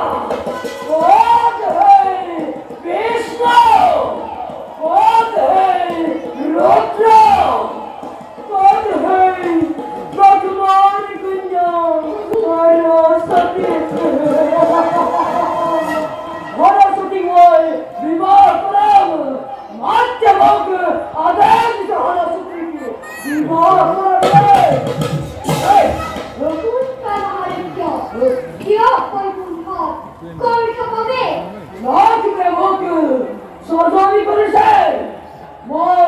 Oh. মজুরি করেছে মোর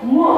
Whoa!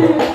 Thank you.